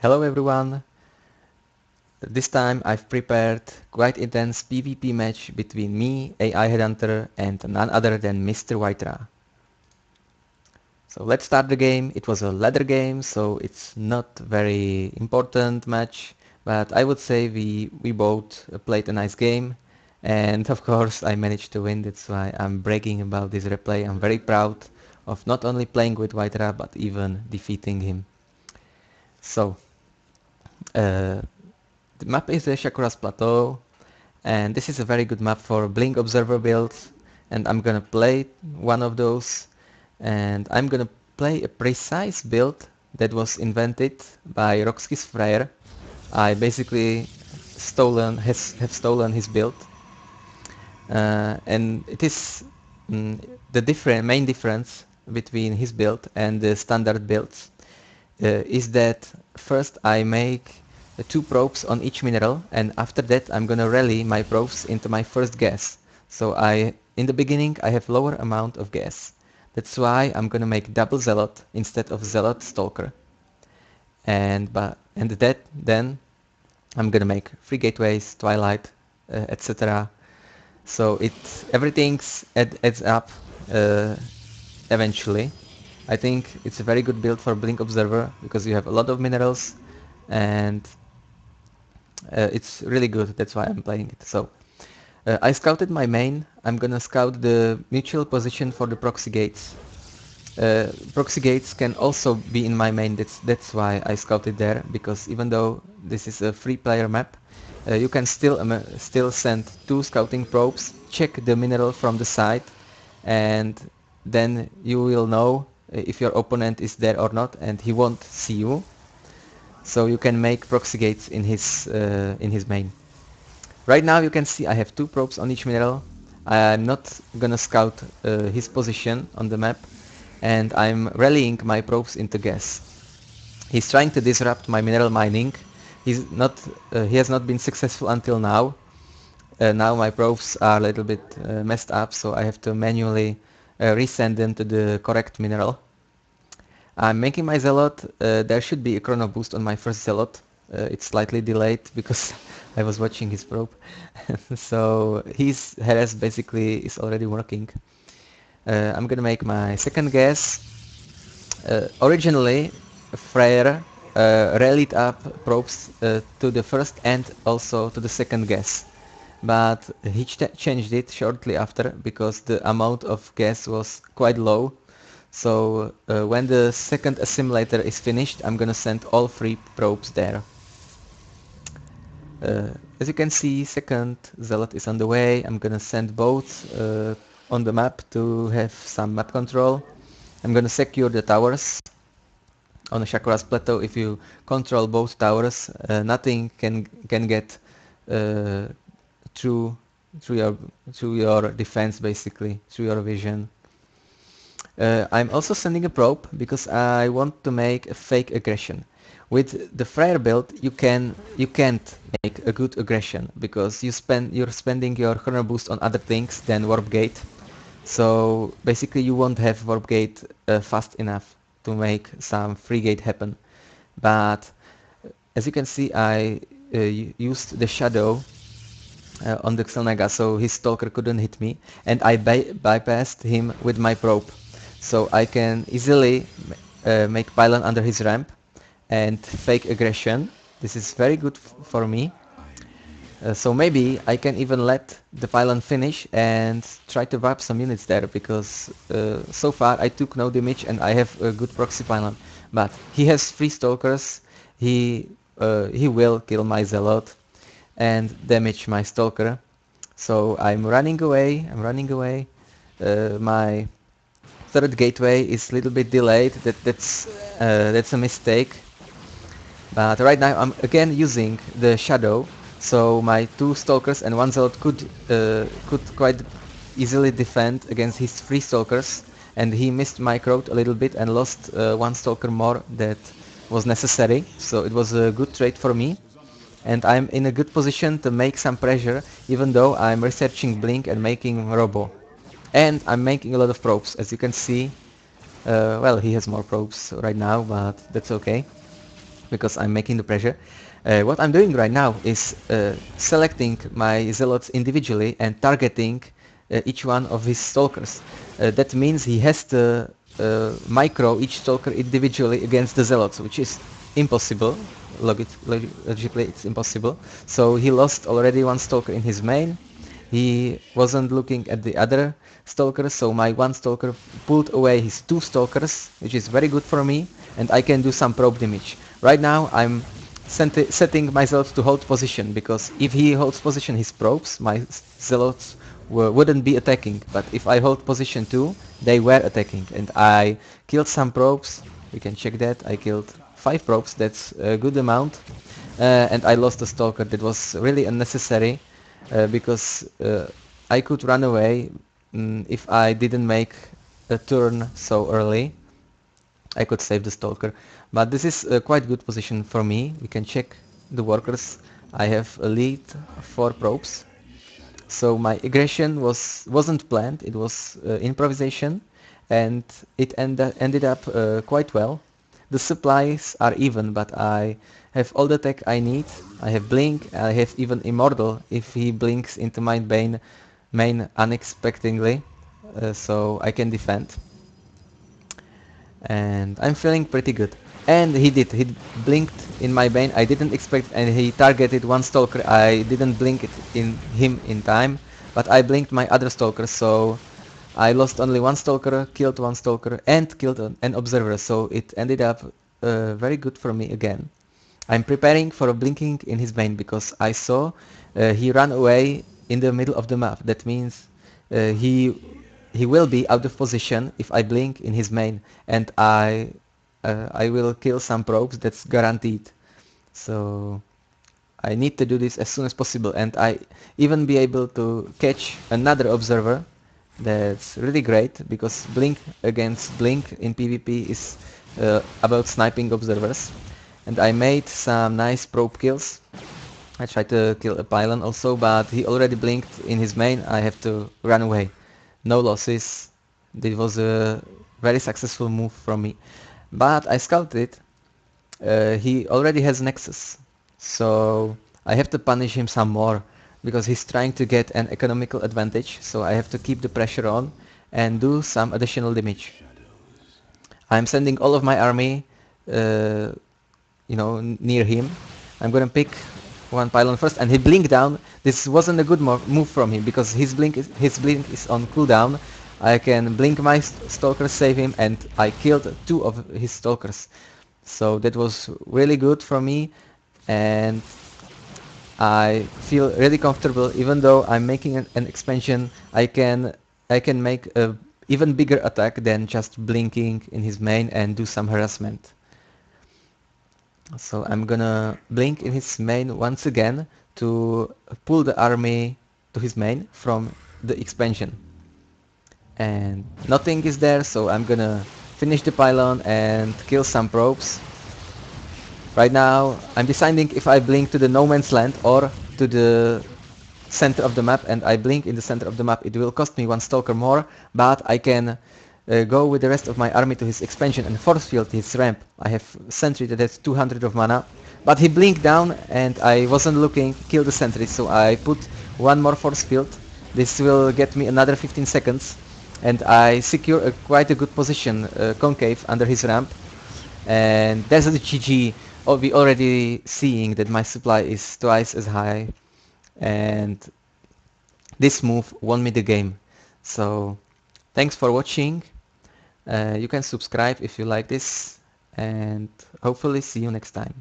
Hello everyone! This time I've prepared quite intense PvP match between me, AI Headhunter and none other than Mr. WhiteRa. So let's start the game. It was a ladder game, so it's not very important match, but I would say we, we both played a nice game and of course I managed to win, that's why I'm bragging about this replay. I'm very proud of not only playing with WhiteRa but even defeating him. So, the map is the Shakuras Plateau and this is a very good map for Blink Observer builds and I'm gonna play one of those and I'm gonna play a precise build that was invented by Roxky's Freyr. I basically stolen has have stolen his build uh, and it is mm, the different main difference between his build and the standard builds uh, is that first I make two probes on each mineral and after that I'm gonna rally my probes into my first gas. So I in the beginning I have lower amount of gas. That's why I'm gonna make double zealot instead of zealot stalker. And but and that then I'm gonna make free gateways, twilight, uh, etc. So it everything's add, adds up uh, eventually. I think it's a very good build for Blink Observer because you have a lot of minerals and uh, it's really good. That's why I'm playing it. So uh, I scouted my main. I'm gonna scout the mutual position for the proxy gates. Uh, proxy gates can also be in my main. That's that's why I scouted there because even though this is a free player map, uh, you can still um, still send two scouting probes, check the mineral from the side, and then you will know if your opponent is there or not, and he won't see you so you can make proxy gates in his uh, in his main. Right now you can see I have two probes on each mineral. I'm not gonna scout uh, his position on the map and I'm rallying my probes into gas. He's trying to disrupt my mineral mining. He's not uh, he has not been successful until now. Uh, now my probes are a little bit uh, messed up so I have to manually uh, resend them to the correct mineral. I'm making my Zealot. Uh, there should be a chrono boost on my first Zealot. Uh, it's slightly delayed because I was watching his probe. so his Heres basically is already working. Uh, I'm gonna make my second gas. Uh, originally, Freyr uh, rallied up probes uh, to the first and also to the second gas. But he ch changed it shortly after because the amount of gas was quite low so uh, when the second assimilator is finished, I'm gonna send all three probes there. Uh, as you can see, second zealot is on the way. I'm gonna send both uh, on the map to have some map control. I'm gonna secure the towers on the Shakuras plateau. If you control both towers, uh, nothing can can get uh, through through your through your defense, basically through your vision. Uh, I'm also sending a probe because I want to make a fake aggression. With the Freyr build, you can you can't make a good aggression because you spend you're spending your chrono boost on other things than warp gate. So basically, you won't have warp gate uh, fast enough to make some free gate happen. But as you can see, I uh, used the shadow uh, on the Xel'Naga, so his stalker couldn't hit me, and I by bypassed him with my probe so I can easily uh, make pylon under his ramp and fake aggression. This is very good for me. Uh, so maybe I can even let the pylon finish and try to wipe some units there because uh, so far I took no damage and I have a good proxy pylon. But he has three stalkers, he uh, he will kill my zealot and damage my stalker. So I'm running away, I'm running away. Uh, my third gateway is a little bit delayed. That that's uh, that's a mistake. But right now I'm again using the shadow, so my two stalkers and one zealot could uh, could quite easily defend against his three stalkers, and he missed my crowd a little bit and lost uh, one stalker more that was necessary. So it was a good trade for me. And I'm in a good position to make some pressure, even though I'm researching Blink and making Robo. And I'm making a lot of probes, as you can see. Uh, well, he has more probes right now, but that's okay. because I'm making the pressure. Uh, what I'm doing right now is uh, selecting my zealots individually and targeting uh, each one of his stalkers. Uh, that means he has to uh, micro each stalker individually against the zealots, which is impossible. Logically, it's impossible. So he lost already one stalker in his main. He wasn't looking at the other stalkers, so my one stalker pulled away his two stalkers, which is very good for me, and I can do some probe damage. Right now I'm setting myself to hold position, because if he holds position his probes, my zealots wouldn't be attacking, but if I hold position too, they were attacking, and I killed some probes, you can check that, I killed 5 probes, that's a good amount, uh, and I lost a stalker, that was really unnecessary, because uh, I could run away mm, if I didn't make a turn so early, I could save the stalker, but this is a quite good position for me, we can check the workers, I have a lead 4 probes, so my aggression was wasn't planned; it was uh, improvisation, and it end ended up uh, quite well. The supplies are even, but I have all the tech I need. I have blink. I have even immortal if he blinks into my main main unexpectedly, uh, so I can defend. And I'm feeling pretty good. And he did. He blinked in my bane. I didn't expect, and he targeted one stalker. I didn't blink it in him in time, but I blinked my other stalker. So I lost only one stalker, killed one stalker, and killed an observer. So it ended up uh, very good for me again. I'm preparing for a blinking in his bane because I saw uh, he ran away in the middle of the map. That means uh, he he will be out of position if I blink in his main, and I uh, I will kill some probes, that's guaranteed. So I need to do this as soon as possible and I even be able to catch another observer. That's really great because Blink against Blink in PvP is uh, about sniping observers. And I made some nice probe kills. I tried to kill a pylon also, but he already blinked in his main. I have to run away. No losses. This was a very successful move from me. But I scouted, uh, he already has Nexus. So I have to punish him some more because he's trying to get an economical advantage. So I have to keep the pressure on and do some additional damage. I'm sending all of my army, uh, you know, near him. I'm gonna pick one pylon first, and he blinked down. This wasn't a good move from him because his blink is, his blink is on cooldown, I can blink my st stalker, save him, and I killed two of his stalkers. So that was really good for me, and I feel really comfortable. Even though I'm making an, an expansion, I can I can make a even bigger attack than just blinking in his main and do some harassment. So I'm gonna blink in his main once again to pull the army to his main from the expansion. And nothing is there so I'm gonna finish the pylon and kill some probes. Right now I'm deciding if I blink to the no man's land or to the center of the map and I blink in the center of the map it will cost me one stalker more but I can uh, go with the rest of my army to his expansion and force field his ramp. I have sentry that has 200 of mana. But he blinked down and I wasn't looking kill the sentry so I put one more force field. This will get me another 15 seconds. And I secure a, quite a good position uh, concave under his ramp. And that's the GG oh, we already seeing that my supply is twice as high. And this move won me the game. So thanks for watching Uh, you can subscribe if you like this and hopefully see you next time